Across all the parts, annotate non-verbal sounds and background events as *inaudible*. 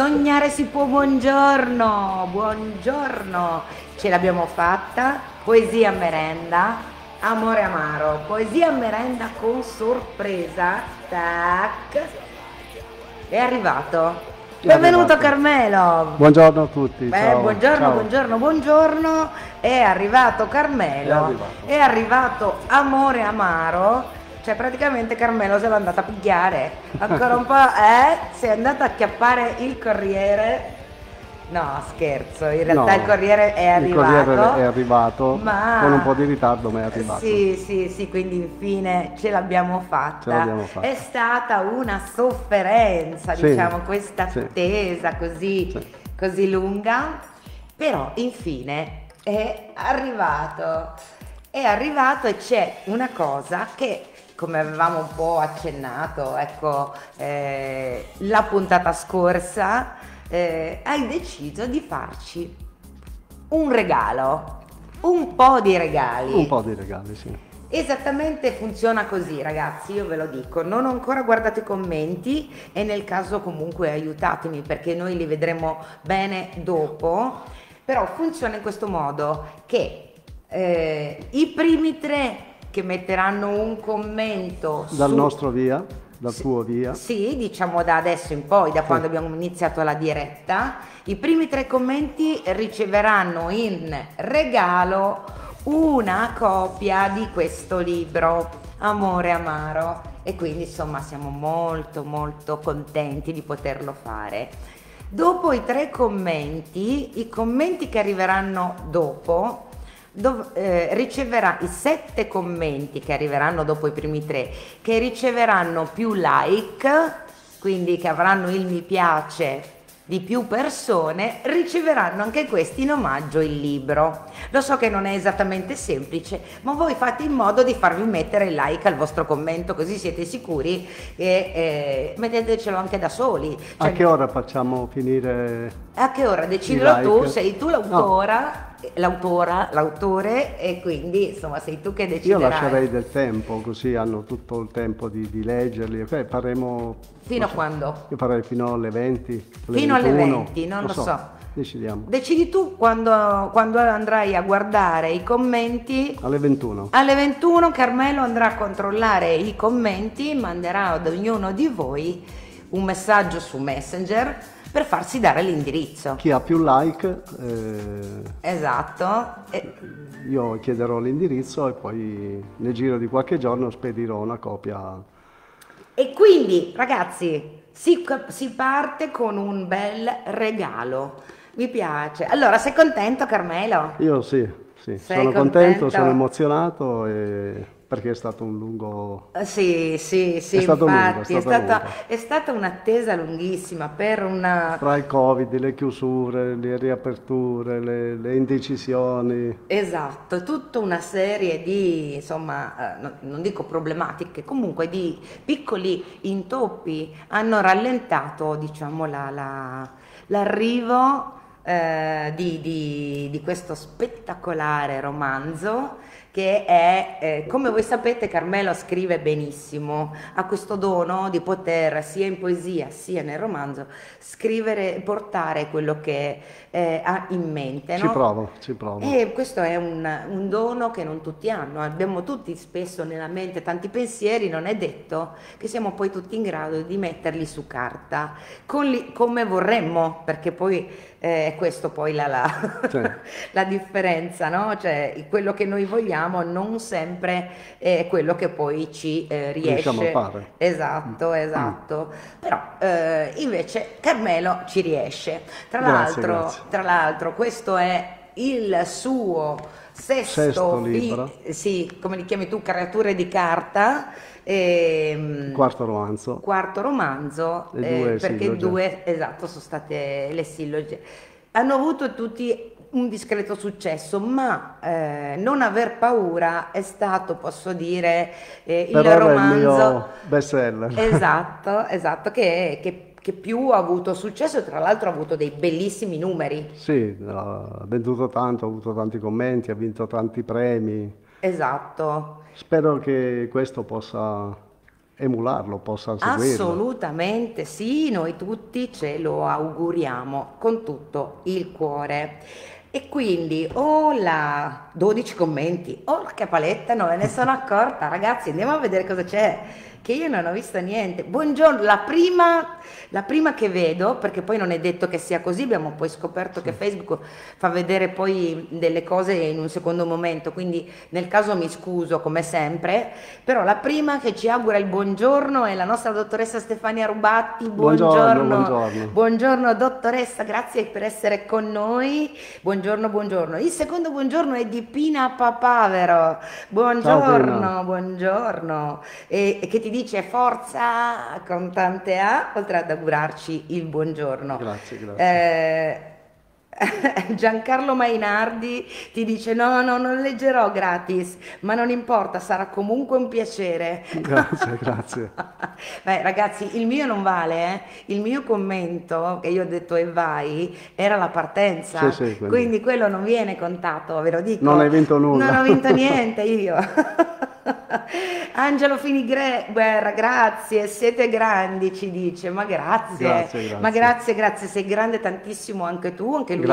Sognare si può, buongiorno, buongiorno. Ce l'abbiamo fatta, poesia merenda, amore amaro, poesia merenda con sorpresa. Tac. È arrivato. Benvenuto. Carmelo. Buongiorno a tutti. Beh, ciao, buongiorno, ciao. buongiorno, buongiorno. È arrivato Carmelo. È arrivato. È arrivato Amore Amaro. Cioè, praticamente Carmelo se l'è andata a pigliare. Ancora un po', eh? Si è andata a acchiappare il corriere. No, scherzo, in realtà No, il corriere è Il arrivato. corriere è arrivato ma- con un po' di ritardo, ma è arrivato. Sì, sì, sì, quindi infine ce l'abbiamo fatta. Ce l'abbiamo fatta. È stata una sofferenza, Sì, diciamo, questa sì. attesa così, Sì. così lunga, però infine è arrivato. È arrivato e c'è una cosa che, come avevamo un po' accennato, ecco, eh, la puntata scorsa, eh, hai deciso di farci un regalo, un po' di regali. Un po' di regali, sì. Esattamente funziona così ragazzi, io ve lo dico, non ho ancora guardato i commenti e nel caso comunque aiutatemi perché noi li vedremo bene dopo, però funziona in questo modo che eh, i primi tre che metteranno un commento Dal su- nostro via, dal Sì, tuo via. Sì, diciamo da adesso in poi, da quando abbiamo iniziato la diretta, i primi tre commenti riceveranno in regalo una copia di questo libro, Amore Amaro. E quindi insomma siamo molto molto contenti di poterlo fare. Dopo i tre commenti, i commenti che arriveranno dopo, dov- eh, riceverà i sette commenti che arriveranno dopo i primi tre, che riceveranno più like, quindi che avranno il mi piace di più persone, riceveranno anche questi in omaggio il libro. Lo so che non è esattamente semplice, ma voi fate in modo di farvi mettere il like al vostro commento, così siete sicuri che eh, mettetecelo anche da soli. A Cioè, che ora facciamo finire? A che ora? Decidilo I tu, like? sei tu l'autora, l'autora, l'autore e quindi insomma sei tu che Io deciderai. lascerei del tempo, così hanno tutto il tempo di, di leggerli. Ok, faremo... Fino a so, quando? Io farei fino alle 20. alle Fino alle 21, 20, non lo so. Decidiamo. Decidi tu quando, quando andrai a guardare i commenti. Alle 21. Alle 21 Carmelo andrà a controllare i commenti, manderà ad ognuno di voi un messaggio su Messenger per farsi dare l'indirizzo. Chi ha più like, eh, Esatto. E- io chiederò l'indirizzo e poi nel giro di qualche giorno spedirò una copia. E quindi, ragazzi, si, si parte con un bel regalo. Mi piace. Allora, sei contento, Carmelo? Io sì, sì, sono contento? contento, sono emozionato e- perché è stato un lungo... Eh, Sì, sì, sì, È stato lungo, è infatti è, stato stata, è stata un'attesa lunghissima per una... Tra il Covid, le chiusure, le riaperture, le, le indecisioni. Esatto, tutta una serie di, insomma, eh, no- non dico problematiche, comunque di piccoli intoppi hanno rallentato, diciamo, la- la- l'arrivo eh, di, di- di questo spettacolare romanzo che è, eh, come voi sapete, Carmelo scrive benissimo, ha questo dono di poter sia in poesia sia nel romanzo scrivere, portare quello che eh, ha in mente. Ci no? provo, ci provo. E questo è un, un dono che non tutti hanno, abbiamo tutti spesso nella mente tanti pensieri, non è detto che siamo poi tutti in grado di metterli su carta li- come vorremmo, perché poi eh, è questo poi la, la- Sì. *laughs* la differenza, no? Cioè quello che noi vogliamo non sempre è quello che poi ci eh, riesce. Riusciamo a fare. Mm. Esatto, esatto. Però eh, invece Carmelo ci riesce. Tra Grazie, l'altro, grazie. tra l'altro, questo è il suo sesto, Sesto libro. sì, come li chiami tu, creature di carta. ehm, Il quarto romanzo. quarto romanzo, eh, perché due, esatto, sono state le silloge. Hanno avuto tutti un discreto successo, ma eh, non aver paura è stato, posso dire, eh, il romanzo. best seller. Esatto, esatto, che, che- che più ha avuto successo e tra l'altro ha avuto dei bellissimi numeri. Sì, ha venduto tanto, ha avuto tanti commenti, ha vinto tanti premi. Esatto. Spero che questo possa emularlo, possano seguirlo. Assolutamente sì, noi tutti ce lo auguriamo con tutto il cuore. E quindi ho la 12 commenti, oh che paletta, non me ne sono *laughs* accorta, ragazzi andiamo a vedere cosa c'è che io non ho visto niente. Buongiorno, la prima, la prima che vedo, perché poi non è detto che sia così, abbiamo poi scoperto che Facebook fa vedere poi delle cose in un secondo momento, quindi nel caso mi scuso come sempre, però la prima che ci augura il buongiorno è la nostra dottoressa Stefania Rubatti. Buongiorno, buongiorno, buongiorno. buongiorno dottoressa, grazie per essere con noi. Buongiorno, buongiorno. Il secondo buongiorno è di Pina Papavero. Buongiorno, Pina. buongiorno. E, e che ti dice forza con tante A, oltre ad augurarci il buongiorno. Grazie, grazie. Eh, *laughs* Giancarlo Mainardi ti dice no, no, non leggerò gratis, ma non importa, sarà comunque un piacere. *laughs* Grazie, grazie. *laughs* Beh, ragazzi, il mio non vale, eh? il mio commento che io ho detto e vai era la partenza, Sì, sì, quindi- quindi quello non viene contato, ve lo dico. Non hai vinto nulla. Non ho vinto niente io. Angelo Finigre, guerra, grazie, siete grandi, ci dice, ma grazie, Grazie, grazie. ma grazie, grazie, sei grande tantissimo anche tu, anche lui.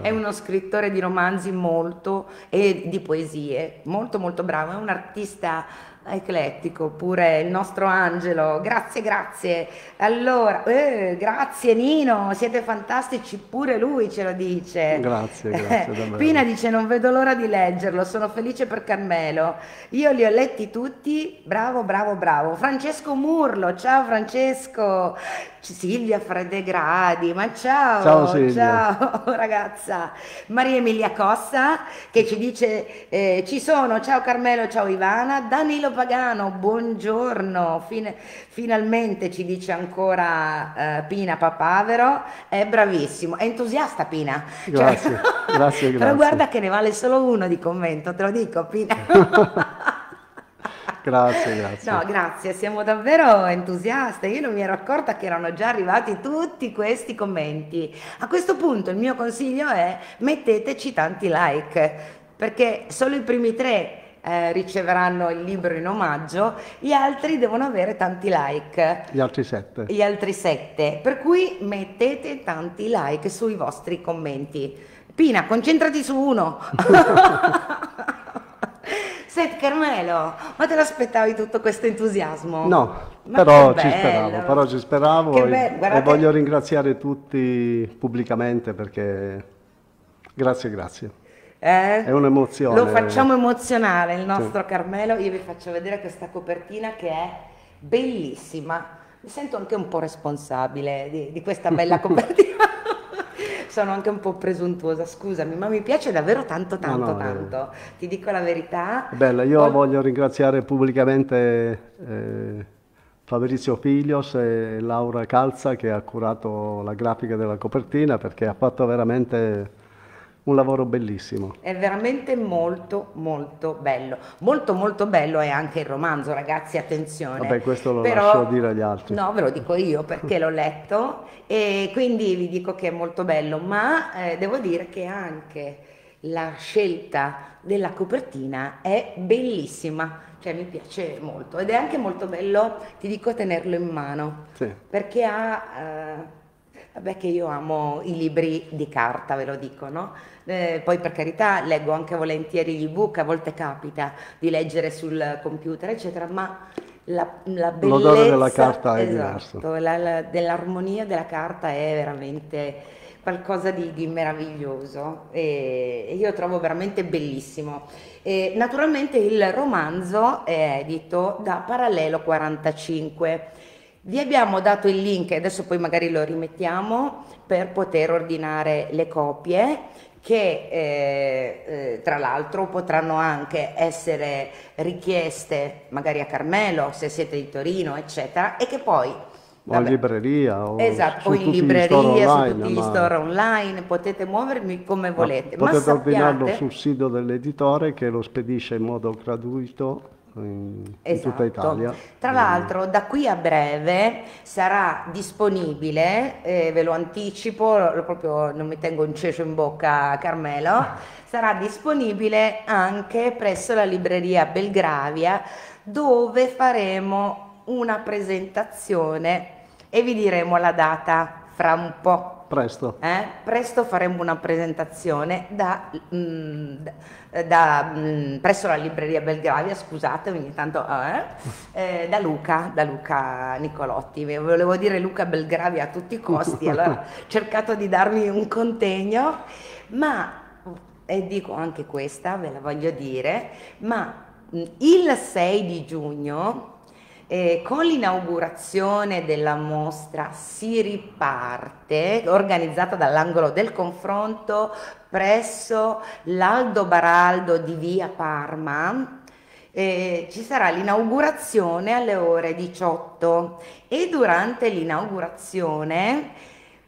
È uno scrittore di romanzi molto e di poesie, molto molto bravo, è un artista eclettico, pure il nostro Angelo, grazie, grazie. Allora, eh, grazie Nino, siete fantastici, pure lui ce lo dice. Grazie, grazie, davvero. Pina dice non vedo l'ora di leggerlo, sono felice per Carmelo. Io li ho letti tutti, bravo, bravo, bravo. Francesco Murlo, ciao Francesco. Silvia Fredegradi, ma ciao, Ciao, Silvia. ciao *laughs* ragazza. Maria Emilia Cossa che ci dice eh, ci sono, ciao Carmelo, ciao Ivana. Danilo Pagano, buongiorno. Fine- finalmente ci dice ancora eh, Pina Papavero, è bravissimo, è entusiasta Pina. Cioè- Grazie, *laughs* grazie, Però grazie. guarda che ne vale solo uno di commento, te lo dico Pina. *laughs* Grazie, grazie. No, grazie, siamo davvero entusiaste. Io non mi ero accorta che erano già arrivati tutti questi commenti. A questo punto il mio consiglio è metteteci tanti like, perché solo i primi tre eh, riceveranno il libro in omaggio, gli altri devono avere tanti like. Gli altri sette. Gli altri sette, per cui mettete tanti like sui vostri commenti. Pina, concentrati su uno. *laughs* Senti Carmelo, ma te l'aspettavi tutto questo entusiasmo? No, però ci speravo, però ci speravo e, bello, e guardate- voglio ringraziare tutti pubblicamente perché grazie, grazie. Eh? È un'emozione. Lo facciamo emozionare il nostro Carmelo. Io vi faccio vedere questa copertina che è bellissima. Mi sento anche un po' responsabile di, di questa bella *laughs* copertina. Sono anche un po' presuntuosa, scusami, ma mi piace davvero tanto, tanto, no, eh. tanto. Ti dico la verità. Bella, io Poi- voglio ringraziare pubblicamente eh, Fabrizio Filios e Laura Calza che ha curato la grafica della copertina perché ha fatto veramente un lavoro bellissimo. È veramente molto molto bello. Molto molto bello è anche il romanzo, ragazzi, attenzione. Vabbè, questo lo Però- lascio dire agli altri. No, ve lo dico io perché l'ho letto e quindi vi dico che è molto bello, ma eh, devo dire che anche la scelta della copertina è bellissima, cioè mi piace molto ed è anche molto bello, ti dico, tenerlo in mano Sì. perché ha, eh, vabbè che io amo i libri di carta, ve lo dico, no? Eh, poi per carità leggo anche volentieri gli ebook, a volte capita di leggere sul computer, eccetera, ma la, la bellezza L'odore della carta è esatto, diverso. la- la- dell'armonia della carta è veramente qualcosa di, di meraviglioso e, e io trovo veramente bellissimo. E naturalmente il romanzo è edito da Parallelo 45. Vi abbiamo dato il link, adesso poi magari lo rimettiamo, per poter ordinare le copie che eh, eh, tra l'altro potranno anche essere richieste magari a Carmelo se siete di Torino, eccetera, e che poi O in libreria o Esatto, su o in libreria, store su online, tutti gli ma- store online, potete muovermi come ma volete, ma potete ordinarlo sappiate sul sito dell'editore che lo spedisce in modo gratuito in, in tutta Esatto. Italia. Tra Mm. l'altro da qui a breve sarà disponibile, eh, ve lo anticipo, lo- proprio non mi tengo un cecio in bocca Carmelo, *laughs* sarà disponibile anche presso la libreria Belgravia dove faremo una presentazione e vi diremo la data fra un po'. Presto. Eh? Presto faremo una presentazione da, mm, da, mm, presso la libreria Belgravia, scusate ogni tanto, eh? Eh, da, Luca, da Luca Nicolotti. Volevo dire Luca Belgravia a tutti i costi, allora *laughs* ho cercato di darvi un contegno, ma, e dico anche questa, ve la voglio dire, ma mm, il 6 di giugno eh, con l'inaugurazione della mostra si riparte, organizzata dall'angolo del confronto presso l'Aldo Baraldo di via Parma. Eh, ci sarà l'inaugurazione alle ore 18 e durante l'inaugurazione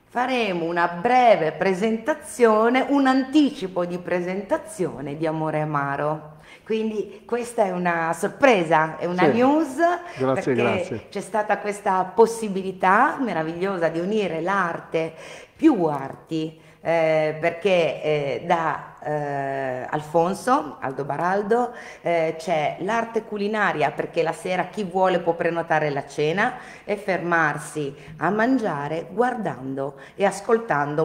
faremo una breve presentazione, un anticipo di presentazione di Amore Amaro. Quindi questa è una sorpresa, è una sì. news grazie, grazie. c'è stata questa possibilità meravigliosa di unire l'arte, più arti, eh, perché eh, da eh, Alfonso, Aldo Baraldo, eh, c'è l'arte culinaria perché la sera chi vuole può prenotare la cena e fermarsi a mangiare guardando e ascoltando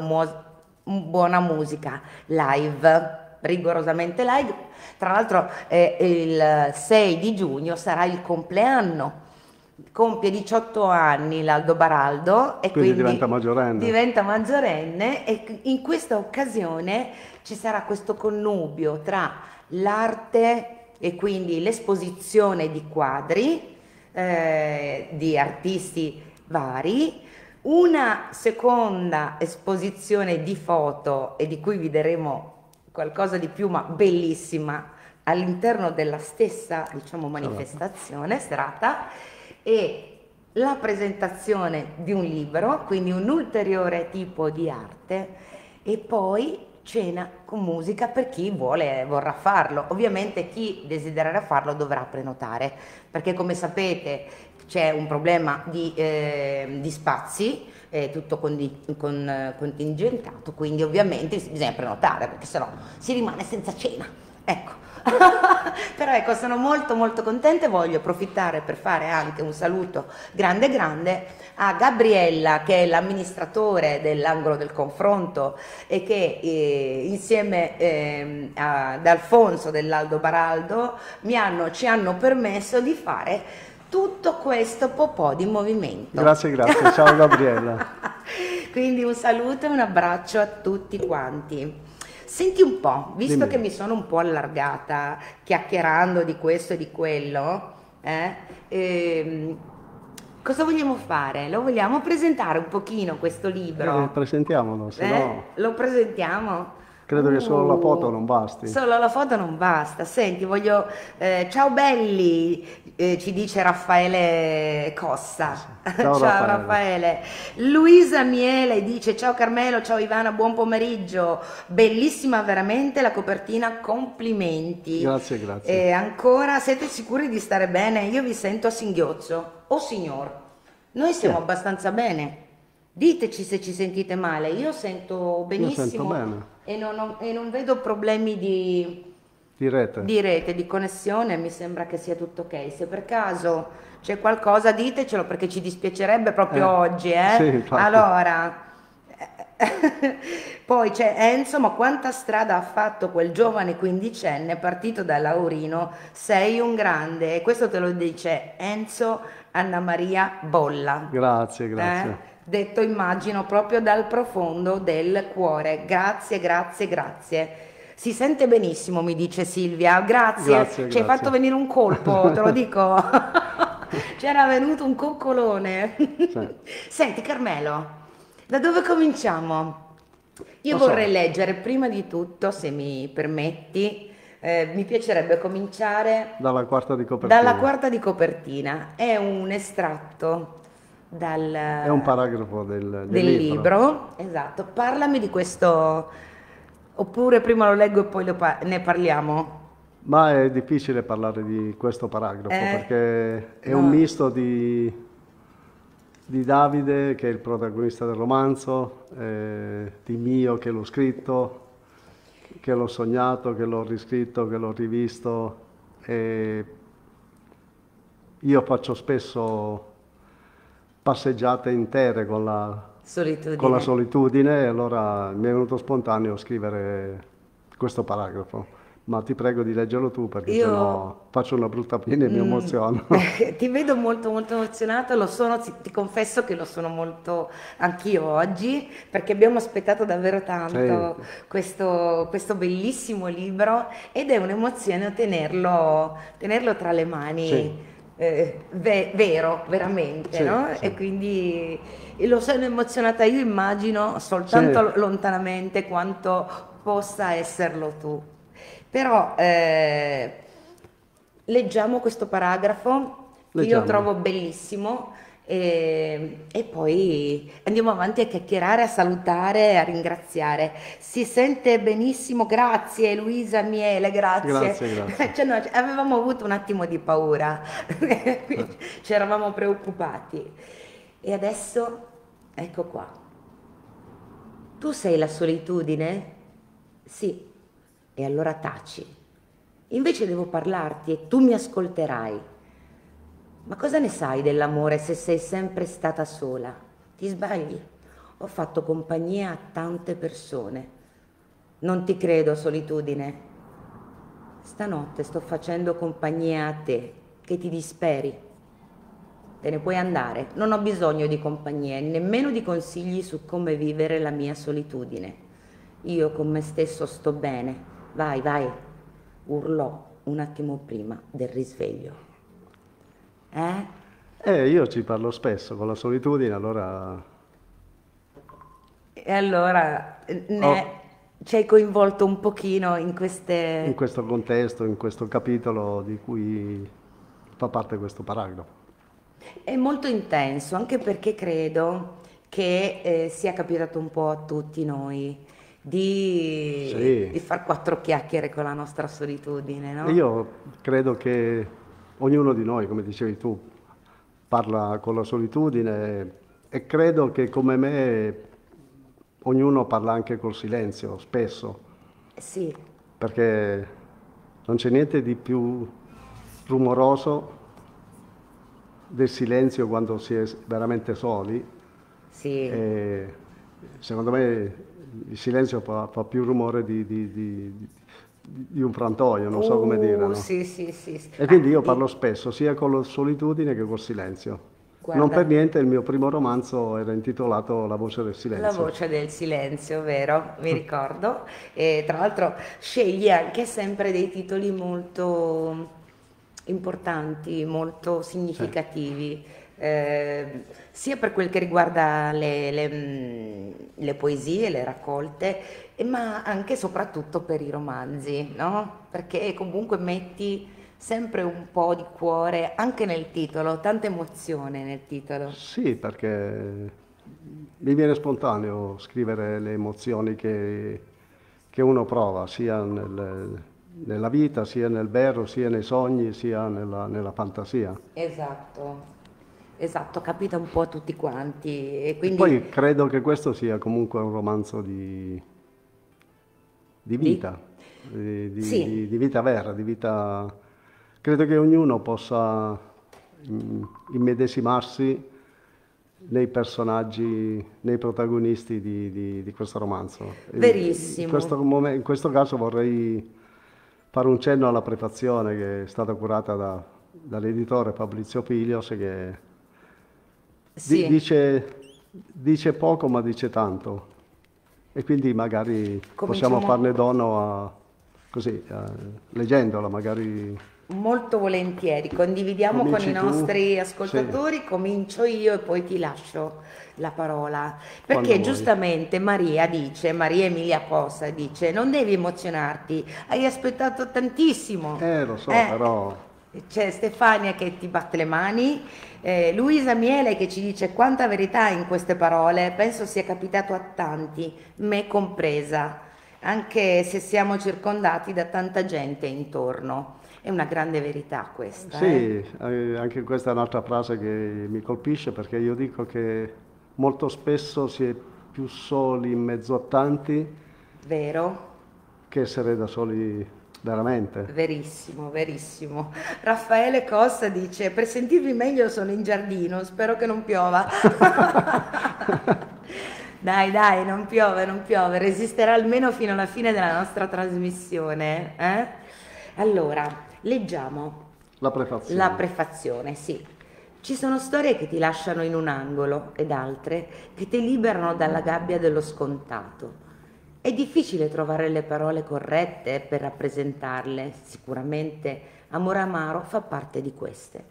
buona musica live rigorosamente live. Tra l'altro eh, il 6 di giugno sarà il compleanno. Compie 18 anni l'Aldo Baraldo e quindi, quindi diventa maggiorenne. Diventa maggiorenne e in questa occasione ci sarà questo connubio tra l'arte e quindi l'esposizione di quadri eh, di artisti vari, una seconda esposizione di foto e di cui vi daremo qualcosa di più, ma bellissima, all'interno della stessa diciamo, manifestazione, serata, e la presentazione di un libro, quindi un ulteriore tipo di arte, e poi cena con musica per chi vuole, vorrà farlo. Ovviamente chi desidererà farlo dovrà prenotare, perché come sapete c'è un problema di, eh, di spazi, è tutto con, con, contingentato, quindi ovviamente bisogna prenotare perché sennò si rimane senza cena. Ecco. *laughs* Però ecco, sono molto molto contenta e voglio approfittare per fare anche un saluto grande grande a Gabriella che è l'amministratore dell'angolo del confronto e che eh, insieme eh, ad Alfonso dell'Aldo Baraldo hanno, ci hanno permesso di fare tutto questo popò di movimento. Grazie, grazie. Ciao Gabriella. *laughs* Quindi un saluto e un abbraccio a tutti quanti. Senti un po', visto Dimmi. che mi sono un po' allargata chiacchierando di questo e di quello, eh, ehm, cosa vogliamo fare? Lo vogliamo presentare un pochino questo libro? Eh, presentiamolo, se eh? no... Lo presentiamo? Credo uh, che solo la foto non basti. Solo la foto non basta. Senti, voglio... Eh, ciao belli, eh, ci dice Raffaele Cossa. Ciao, *laughs* ciao Raffaele. Raffaele. Luisa Miele dice ciao Carmelo, ciao Ivana, buon pomeriggio. Bellissima veramente la copertina, complimenti. Grazie, grazie. E ancora, siete sicuri di stare bene? Io vi sento a singhiozzo. Oh signor, noi siamo sì. abbastanza bene. Diteci se ci sentite male, io sento benissimo. Io sento e non, ho, e non vedo problemi di, di, rete. di rete, di connessione, mi sembra che sia tutto ok. Se per caso c'è qualcosa ditecelo perché ci dispiacerebbe proprio eh, oggi. Eh? Sì, allora, *laughs* poi c'è Enzo, ma quanta strada ha fatto quel giovane quindicenne partito da Laurino? Sei un grande. E questo te lo dice Enzo Anna Maria Bolla. Grazie, grazie. Eh? Detto immagino proprio dal profondo del cuore. Grazie, grazie, grazie. Si sente benissimo, mi dice Silvia. Grazie, grazie ci hai fatto venire un colpo, te lo dico. *laughs* C'era venuto un coccolone. Sì. Senti Carmelo, da dove cominciamo? Io lo vorrei so. leggere prima di tutto, se mi permetti, eh, mi piacerebbe cominciare dalla quarta. Dalla quarta di copertina. È un estratto dal, È un paragrafo del, del, del libro. libro. Esatto, parlami di questo, oppure prima lo leggo e poi pa- ne parliamo. Ma è difficile parlare di questo paragrafo eh, perché è no. un misto di, di, Davide, che è il protagonista del romanzo, eh, di Mio, che l'ho scritto, che l'ho sognato, che l'ho riscritto, che l'ho rivisto. E io faccio spesso passeggiate intere con la solitudine. con la solitudine e allora mi è venuto spontaneo scrivere questo paragrafo. Ma ti prego di leggerlo tu perché Io- sennò faccio una brutta fine e mi Mm. emoziono. *laughs* ti vedo molto molto emozionato, lo sono, ti, confesso che lo sono molto anch'io oggi, perché abbiamo aspettato davvero tanto questo, questo bellissimo libro ed è un'emozione tenerlo, tenerlo tra le mani. Sì. Eh, ve- vero, veramente, Sì, no? sì. E quindi e lo sono emozionata io, immagino soltanto Sì. lontanamente quanto possa esserlo tu. Però eh, leggiamo questo paragrafo che io trovo bellissimo e, e poi andiamo avanti a chiacchierare, a salutare, a ringraziare. Si sente benissimo, grazie Luisa Miele, grazie. Grazie, grazie. *laughs* Cioè, no, avevamo avuto un attimo di paura, *laughs* ci eravamo preoccupati. E adesso, ecco qua. Tu sei la solitudine? Sì. E allora taci. Invece devo parlarti e tu mi ascolterai. Ma cosa ne sai dell'amore se sei sempre stata sola? Ti sbagli. Ho fatto compagnia a tante persone. Non ti credo, solitudine. Stanotte sto facendo compagnia a te, che ti disperi. Te ne puoi andare, non ho bisogno di compagnia e nemmeno di consigli su come vivere la mia solitudine. Io con me stesso sto bene. Vai, vai, urlò un attimo prima del risveglio. Eh? Eh, io ci parlo spesso con la solitudine, allora E allora eh, ne- Oh. ci hai coinvolto un pochino in queste... in questo contesto, in questo capitolo di cui fa parte questo paragrafo. È molto intenso, anche perché credo che eh, sia capitato un po' a tutti noi di, Sì. di far quattro chiacchiere con la nostra solitudine, no? Io credo che ognuno di noi, come dicevi tu, parla con la solitudine e credo che come me ognuno parla anche col silenzio, spesso, Sì, perché non c'è niente di più rumoroso del silenzio quando si è veramente soli. sì. E secondo me il silenzio fa, fa più rumore di, di- di- di un frantoio, non so come Uh, dire. no? Sì, sì, sì. sì. E quindi Ah, io di- parlo spesso sia con la solitudine che col silenzio. Guarda. Non per niente il mio primo romanzo era intitolato La voce del silenzio. La voce del silenzio, vero? Mi ricordo. E tra l'altro scegli anche sempre dei titoli molto importanti, molto significativi, eh, sia per quel che riguarda le, le, mm, le poesie, le raccolte, ma anche e soprattutto per i romanzi, no? Perché comunque metti sempre un po' di cuore anche nel titolo, tanta emozione nel titolo. Sì, perché mi viene spontaneo scrivere le emozioni che, che uno prova, sia nel- nella vita, sia nel vero, sia nei sogni, sia nella, nella fantasia. Esatto, esatto, capita un po' a tutti quanti e E quindi poi credo che questo sia comunque un romanzo di, di Di? vita, di, di- Sì. di- di vita vera, di vita... Credo che ognuno possa mm, immedesimarsi nei personaggi, nei protagonisti di, di- di questo romanzo. Verissimo. In questo, momen- in questo caso vorrei fare un cenno alla prefazione che è stata curata da- dall'editore Fabrizio Filios che di- sì, dice, dice poco ma dice tanto e quindi magari possiamo Cominciamo- farne dono a, così, a- leggendola magari. molto volentieri, condividiamo con Cominci i tu? nostri ascoltatori, comincio io e poi ti lascio la parola, perché giustamente Maria dice, Maria Emilia Possa dice, non devi emozionarti, hai aspettato tantissimo. Eh, lo so, Eh, però C'è Stefania che ti batte le mani, eh, Luisa Miele che ci dice quanta verità in queste parole, penso sia capitato a tanti, me compresa, anche se siamo circondati da tanta gente intorno. È una grande verità questa. eh? sì, eh, anche questa è un'altra frase che mi colpisce perché io dico che molto spesso si è più soli in mezzo a tanti Vero? che essere da soli veramente. Verissimo, verissimo. Raffaele Costa dice, per sentirvi meglio sono in giardino, spero che non piova. *laughs* dai, dai, non piove, non piove, resisterà almeno fino alla fine della nostra trasmissione. Eh? Allora, leggiamo. La prefazione. La prefazione, sì. Ci sono storie che ti lasciano in un angolo ed altre che ti liberano dalla gabbia dello scontato. È difficile trovare le parole corrette per rappresentarle, sicuramente Amore Amaro fa parte di queste.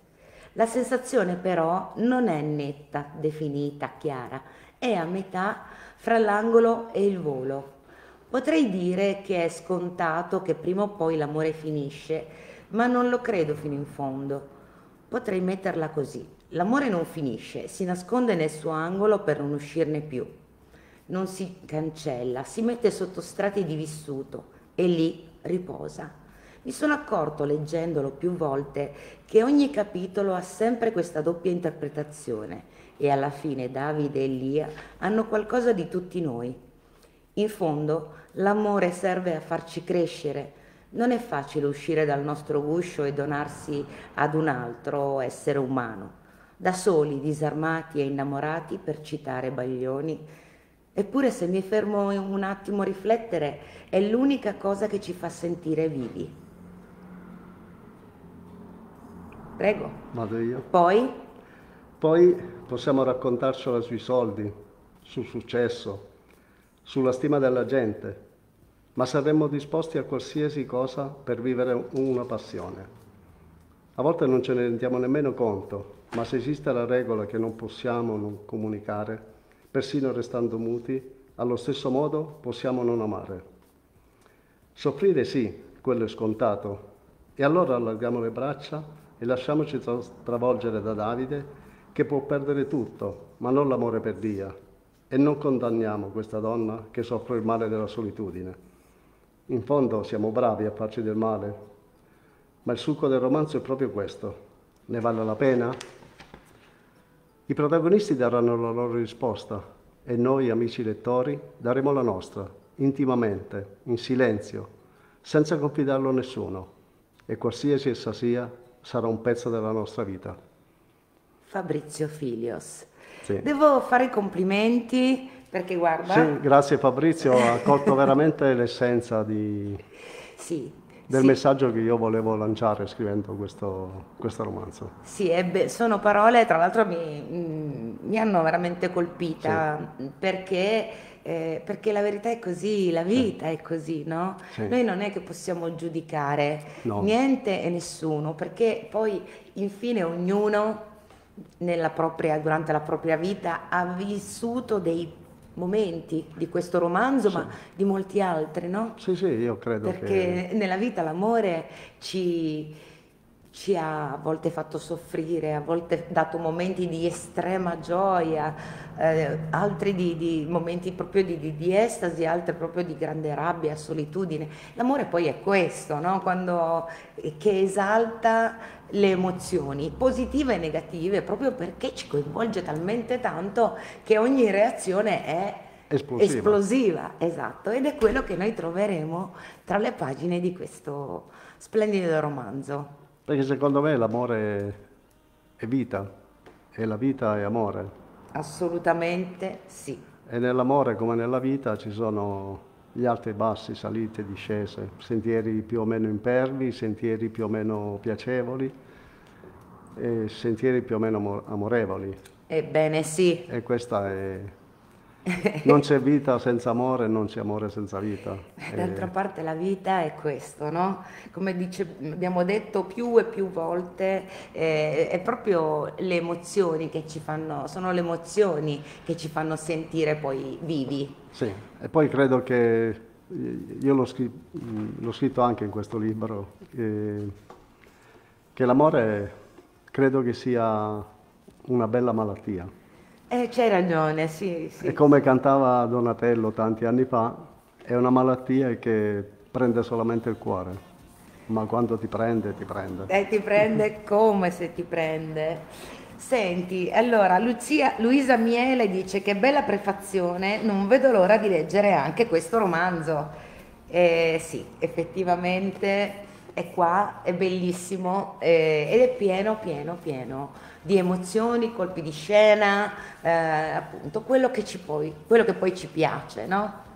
La sensazione però non è netta, definita, chiara, è a metà fra l'angolo e il volo. Potrei dire che è scontato che prima o poi l'amore finisce, ma non lo credo fino in fondo. Potrei metterla così. L'amore non finisce, si nasconde nel suo angolo per non uscirne più. Non si cancella, si mette sotto strati di vissuto e lì riposa. Mi sono accorto leggendolo più volte che ogni capitolo ha sempre questa doppia interpretazione e alla fine Davide e Elia hanno qualcosa di tutti noi. In fondo l'amore serve a farci crescere, non è facile uscire dal nostro guscio e donarsi ad un altro essere umano, da soli, disarmati e innamorati, per citare Baglioni. Eppure se mi fermo un attimo a riflettere, è l'unica cosa che ci fa sentire vivi. Prego. Vado io. Poi? Poi possiamo raccontarcela sui soldi, sul successo, sulla stima della gente, ma saremmo disposti a qualsiasi cosa per vivere una passione. A volte non ce ne rendiamo nemmeno conto, ma se esiste la regola che non possiamo non comunicare, persino restando muti, allo stesso modo possiamo non amare. Soffrire sì, quello è scontato, e allora allarghiamo le braccia e lasciamoci travolgere da Davide, che può perdere tutto, ma non l'amore per Dio, e non condanniamo questa donna che soffre il male della solitudine. In fondo siamo bravi a farci del male, ma il succo del romanzo è proprio questo. Ne vale la pena? I protagonisti daranno la loro risposta e noi, amici lettori, daremo la nostra, intimamente, in silenzio, senza confidarlo a nessuno. E qualsiasi essa sia, sarà un pezzo della nostra vita. Fabrizio Filios. Sì. Devo fare i complimenti perché guarda... Sì, grazie Fabrizio, ha colto veramente l'essenza di, sì, del sì. messaggio che io volevo lanciare scrivendo questo, questo romanzo. Sì, ebbe, sono parole, tra l'altro mi, mi hanno veramente colpita sì. perché, eh, perché, la verità è così, la vita sì. è così, no? Noi non è che possiamo giudicare no. niente e nessuno, perché poi infine ognuno propria, durante la propria vita ha vissuto dei momenti di questo romanzo, sì. ma di molti altri, no? Sì, sì, io credo Perché che... nella vita l'amore ci, ci ha a volte fatto soffrire, a volte dato momenti di estrema gioia, eh, altri di, di, momenti proprio di, di, di, estasi, altri proprio di grande rabbia, solitudine. L'amore poi è questo, no? Quando, che esalta le emozioni positive e negative proprio perché ci coinvolge talmente tanto che ogni reazione è esplosiva. esplosiva. esatto, ed è quello che noi troveremo tra le pagine di questo splendido romanzo. Perché secondo me l'amore è vita e la vita è amore. Assolutamente sì. E nell'amore come nella vita ci sono gli alti e bassi, salite discese, sentieri più o meno impervi, sentieri più o meno piacevoli e sentieri più o meno amorevoli. Ebbene sì. E questa è... Non c'è vita senza amore, non c'è amore senza vita. *laughs* D'altra e... parte la vita è questo, no? Come dice, abbiamo detto più e più volte, eh, è proprio le emozioni che ci fanno, sono le emozioni che ci fanno sentire poi vivi. Sì, e poi credo che, io l'ho, scritto, l'ho scritto anche in questo libro, eh, che l'amore credo che sia una bella malattia. Eh, c'hai ragione, sì, sì. E come cantava Donatello tanti anni fa, è una malattia che prende solamente il cuore, ma quando ti prende, ti prende. Eh, ti prende come se ti prende. Senti, allora Lucia, Luisa Miele dice che bella prefazione, non vedo l'ora di leggere anche questo romanzo. Eh, sì, effettivamente è qua, è bellissimo eh, ed è pieno, pieno, pieno di emozioni, colpi di scena, eh, appunto quello che, poi, quello che poi ci piace, no?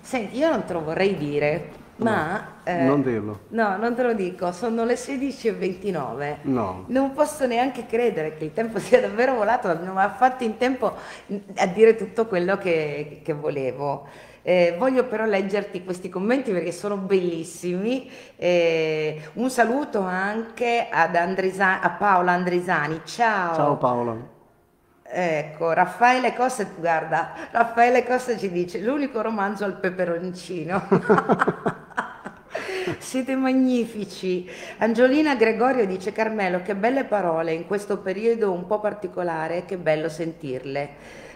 Senti, io non te lo vorrei dire, ma... No, eh, non dirlo. No, non te lo dico, sono le 16.29. No. Non posso neanche credere che il tempo sia davvero volato, non ha fatto in tempo a dire tutto quello che, che volevo. Eh, voglio però leggerti questi commenti perché sono bellissimi. Eh, un saluto anche ad Andrisa- a Paola Andrisani. Ciao. Ciao Paola. Ecco, Raffaele Costa, guarda, Raffaele Costa ci dice l'unico romanzo al peperoncino. *laughs* *laughs* Siete magnifici. Angiolina Gregorio dice Carmelo, che belle parole in questo periodo un po' particolare, che bello sentirle.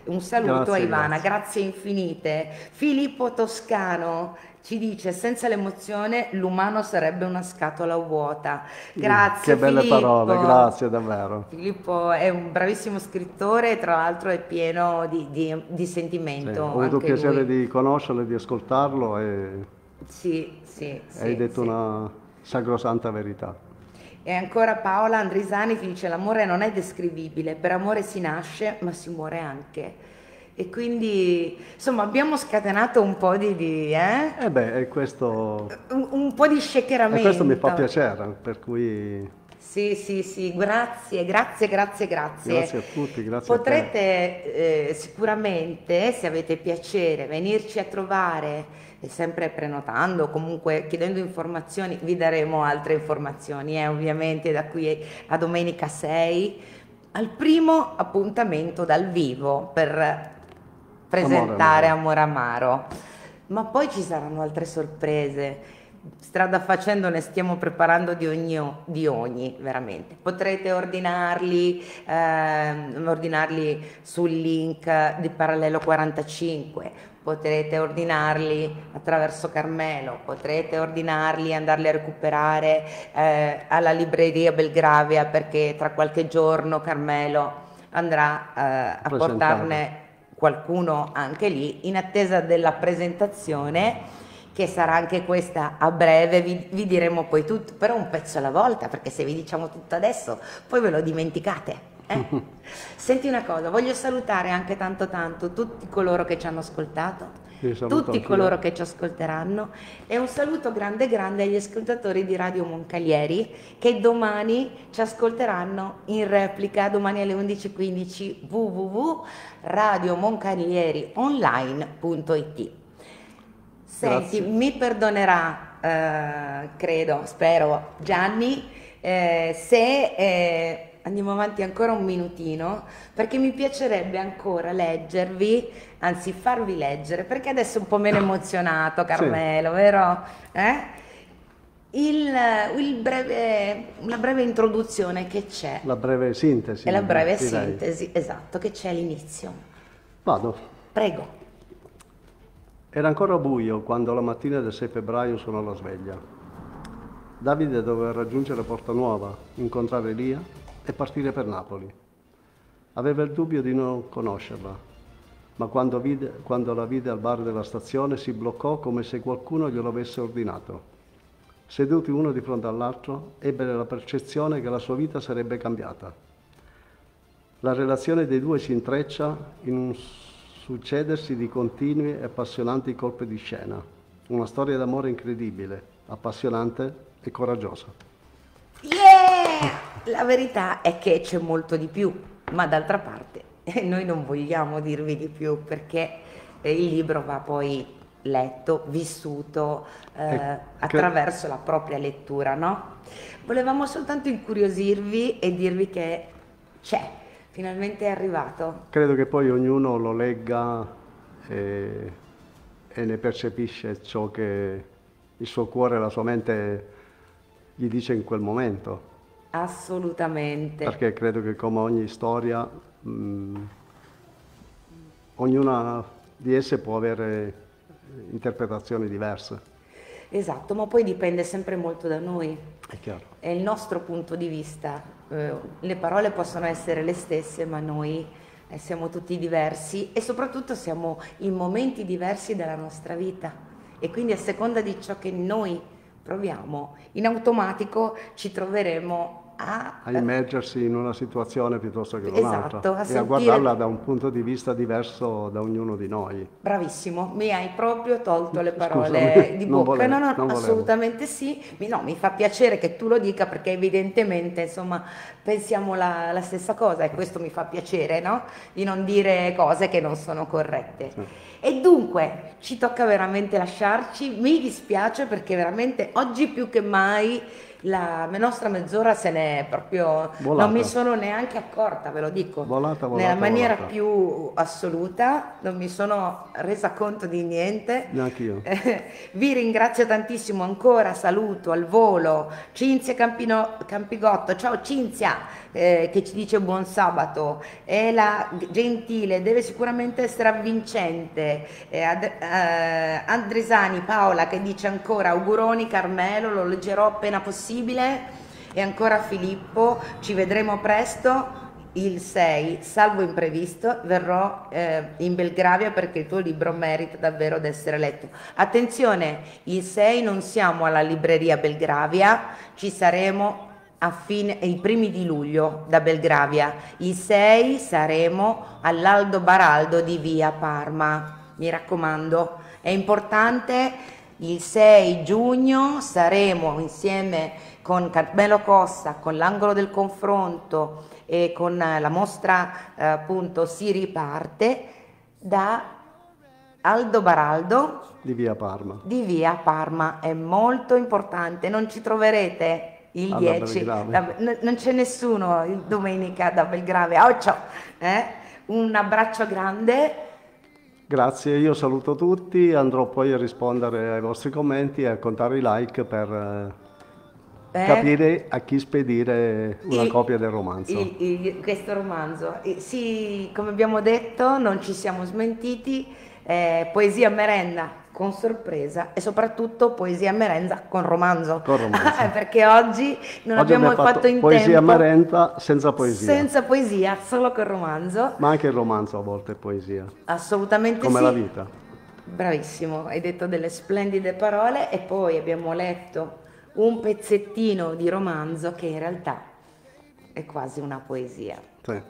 Un saluto grazie, a Ivana, grazie. grazie infinite. Filippo Toscano ci dice senza l'emozione l'umano sarebbe una scatola vuota. Grazie. Che belle Filippo. parole, grazie davvero. Filippo è un bravissimo scrittore e tra l'altro è pieno di, di, di sentimento. Sì, ho avuto piacere lui. di conoscerlo e di ascoltarlo e sì, sì, hai sì, detto sì. una sacrosanta verità. E ancora Paola Andrisani ti dice l'amore non è descrivibile, per amore si nasce ma si muore anche. E quindi insomma abbiamo scatenato un po' di... di eh? eh beh, questo... Un, un, po' di shakeramento. E questo mi fa piacere, per cui... Sì, sì, sì, grazie, grazie, grazie, grazie. Grazie a tutti, grazie Potrete eh, sicuramente, se avete piacere, venirci a trovare sempre prenotando, comunque chiedendo informazioni, vi daremo altre informazioni, eh, ovviamente da qui a domenica 6, al primo appuntamento dal vivo per presentare Amore Amaro. Ma poi ci saranno altre sorprese. Strada facendo ne stiamo preparando di ogni, di ogni veramente. Potrete ordinarli, eh, ordinarli sul link di Parallelo 45 potrete ordinarli attraverso Carmelo, potrete ordinarli e andarli a recuperare eh, alla libreria Belgravia perché tra qualche giorno Carmelo andrà eh, a portarne qualcuno anche lì in attesa della presentazione che sarà anche questa a breve, vi, vi diremo poi tutto, però un pezzo alla volta perché se vi diciamo tutto adesso poi ve lo dimenticate. Eh? *laughs* Senti una cosa, voglio salutare anche tanto tanto tutti coloro che ci hanno ascoltato, tutti coloro che ci ascolteranno e un saluto grande grande agli ascoltatori di Radio Moncalieri che domani ci ascolteranno in replica domani alle 11.15 www.radiomoncalierionline.it Senti, Grazie. mi perdonerà, eh, credo, spero, Gianni, eh, se... Eh, andiamo avanti ancora un minutino perché mi piacerebbe ancora leggervi, anzi farvi leggere, perché adesso è un po' meno emozionato Carmelo, sì. vero? Eh? Il, il breve, una breve introduzione che c'è. La breve sintesi. È la breve direi. sintesi, esatto, che c'è all'inizio. Vado. Prego. Era ancora buio quando la mattina del 6 febbraio suonò la sveglia. Davide doveva raggiungere Porta Nuova, incontrare Elia e partire per Napoli. Aveva il dubbio di non conoscerla, ma quando, vide, quando la vide al bar della stazione si bloccò come se qualcuno glielo avesse ordinato. Seduti uno di fronte all'altro, ebbe la percezione che la sua vita sarebbe cambiata. La relazione dei due si intreccia in un succedersi di continui e appassionanti colpi di scena. Una storia d'amore incredibile, appassionante e coraggiosa. Yeah! La verità è che c'è molto di più, ma d'altra parte *laughs* noi non vogliamo dirvi di più perché il libro va poi letto, vissuto eh, attraverso la propria lettura, no? Volevamo soltanto incuriosirvi e dirvi che c'è, finalmente è arrivato. Credo che poi ognuno lo legga e, e ne percepisce ciò che il suo cuore e la sua mente gli dice in quel momento. Assolutamente. Perché credo che come ogni storia, mh, mm, ognuna di esse può avere interpretazioni diverse. Esatto, ma poi dipende sempre molto da noi. È chiaro. È il nostro punto di vista. Eh, le parole possono essere le stesse, ma noi eh, siamo tutti diversi e soprattutto siamo in momenti diversi della nostra vita. E quindi a seconda di ciò che noi proviamo, in automatico ci troveremo a, a immergersi in una situazione piuttosto che un'altra esatto, a e sentire... a guardarla da un punto di vista diverso da ognuno di noi. Bravissimo, mi hai proprio tolto le parole *laughs* Scusami, di bocca. volevo, no, no, assolutamente sì. Mi, no, mi fa piacere che tu lo dica perché evidentemente, insomma, pensiamo la, la stessa cosa e questo mi fa piacere, no? Di non dire cose che non sono corrette. Sì. E dunque ci tocca veramente lasciarci, mi dispiace perché veramente oggi più che mai la nostra mezz'ora se n'è proprio, Volata. non mi sono neanche accorta, ve lo dico, Volata, volata, nella maniera più assoluta, non mi sono resa conto di niente. Neanche io. Eh, *laughs* Vi ringrazio tantissimo ancora, saluto al volo Cinzia Campino- Campigotto, ciao Cinzia eh, che ci dice buon sabato, Ela Gentile deve sicuramente essere avvincente, Eh, Ad- eh, Andresani Paola che dice ancora auguroni Carmelo, lo leggerò appena possibile e ancora Filippo, ci vedremo presto. Il 6, salvo imprevisto, verrò eh, in Belgravia perché il tuo libro merita davvero di essere letto. Attenzione, il 6 non siamo alla libreria Belgravia, ci saremo fine, i primi di luglio da Belgravia. Il 6 saremo all'Aldo Baraldo di via Parma. Mi raccomando, è importante. Il 6 giugno saremo insieme con Carmelo Costa, con l'angolo del confronto e con eh, la mostra eh, appunto si riparte da Aldo Baraldo Di via Parma. di via Parma è molto importante, non ci troverete il Alla 10, Belgravia. da- n- non c'è nessuno domenica da Belgravia. Oh, ciao, eh? Un abbraccio grande, Grazie, io saluto tutti, andrò poi a rispondere ai vostri commenti e a contare i like per eh, eh? capire a chi spedire una Il- copia del romanzo. il- il- questo romanzo. Sì, come abbiamo detto, non ci siamo smentiti, eh, poesia merenda con sorpresa e soprattutto poesia merenda con romanzo. Con romanzo. *laughs* Perché oggi non Oggi abbiamo abbiamo fatto in poesia tempo merenda senza poesia, senza poesia, solo col romanzo. ma anche il romanzo a volte è poesia, Assolutamente come sì. la vita. Bravissimo, hai detto delle splendide parole e poi abbiamo letto un pezzettino di romanzo che in realtà è quasi una poesia. Sì.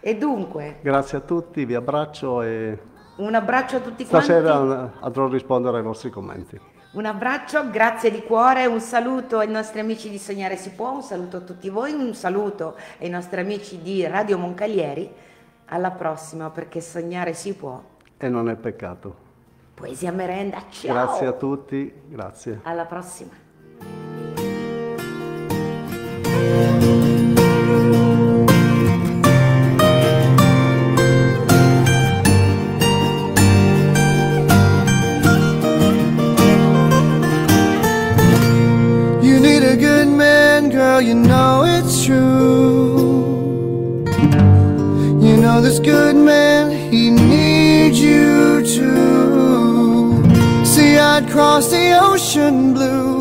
E dunque, Grazie a tutti, vi abbraccio e un abbraccio a tutti quanti. stasera andrò a rispondere ai vostri commenti. Un abbraccio, grazie di cuore, un saluto ai nostri amici di Sognare si può, un saluto a tutti voi, un saluto ai nostri amici di Radio Moncalieri. Alla prossima perché sognare si può. E non è peccato. Poesia merenda, ciao! Grazie a tutti, grazie. Alla prossima. Girl, you know it's true. You know this good man, he needs you too. See, I'd cross the ocean blue